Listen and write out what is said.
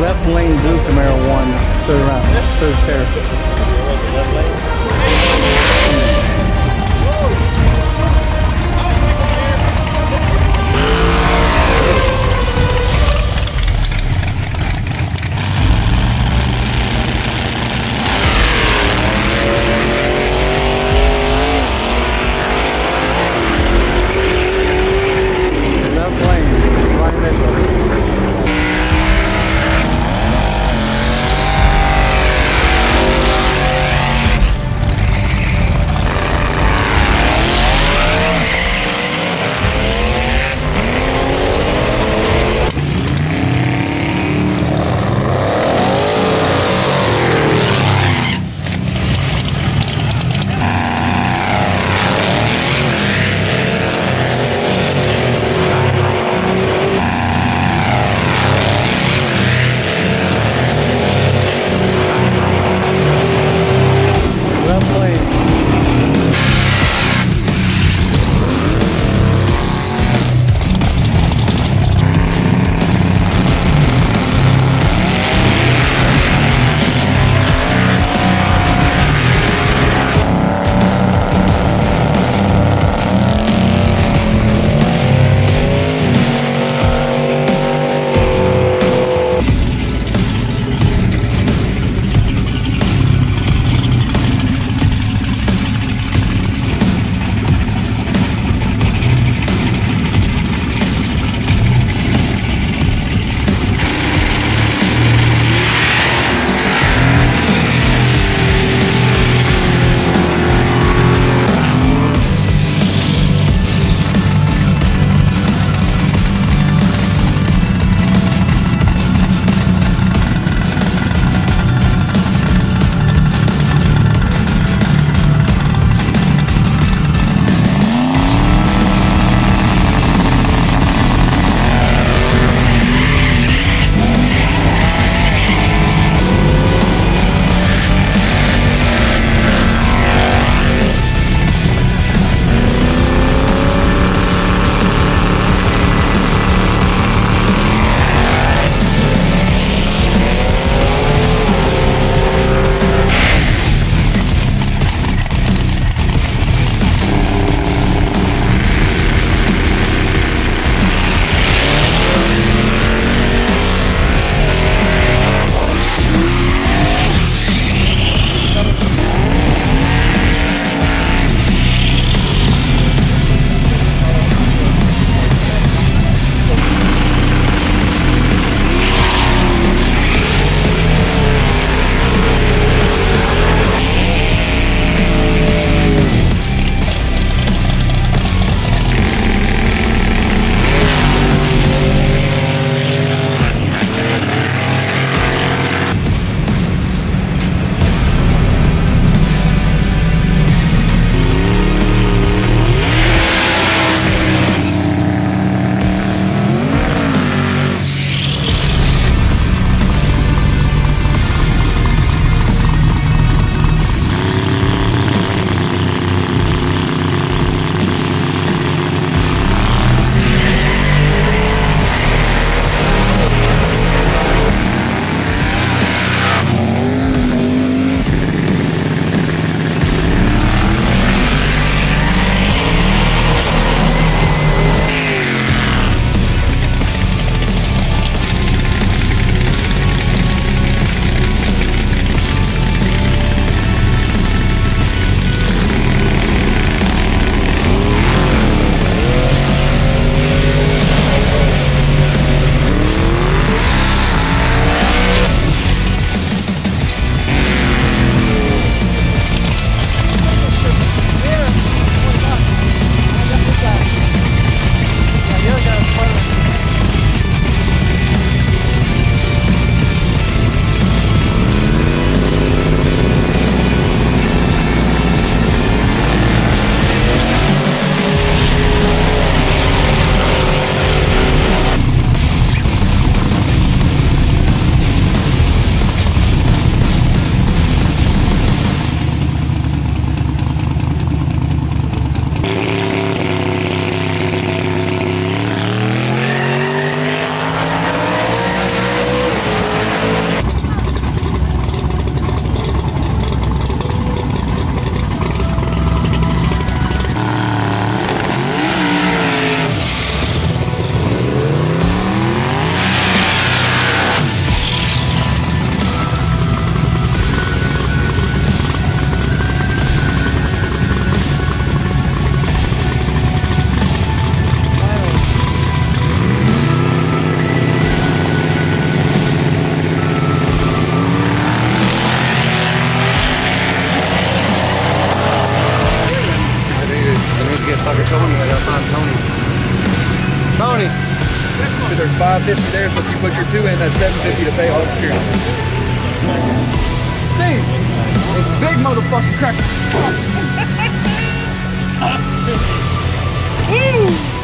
Left lane blue Camaro one third round, third pair. You put your two in, that's 750 to pay all security. Dude, it's big motherfucking cracker. Woo!